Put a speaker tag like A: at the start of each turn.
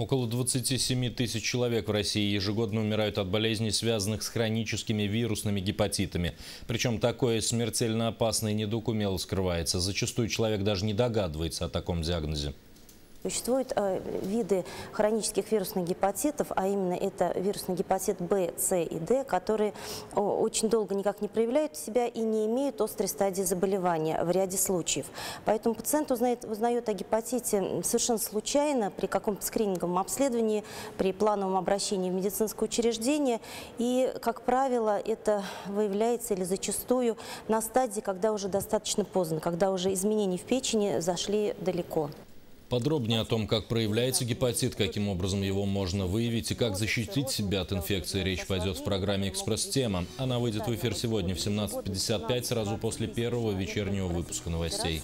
A: Около 27 тысяч человек в России ежегодно умирают от болезней, связанных с хроническими вирусными гепатитами. Причем такое смертельно опасное недуг умело скрывается. Зачастую человек даже не догадывается о таком диагнозе.
B: Существуют э, виды хронических вирусных гепатитов, а именно это вирусный гепатит Б, С и Д, которые о, очень долго никак не проявляют себя и не имеют острой стадии заболевания в ряде случаев. Поэтому пациент узнает, узнает о гепатите совершенно случайно при каком-то скрининговом обследовании, при плановом обращении в медицинское учреждение. И, как правило, это выявляется или зачастую на стадии, когда уже достаточно поздно, когда уже изменения в печени зашли далеко.
A: Подробнее о том, как проявляется гепатит, каким образом его можно выявить и как защитить себя от инфекции, речь пойдет в программе «Экспресс-тема». Она выйдет в эфир сегодня в 17.55, сразу после первого вечернего выпуска новостей.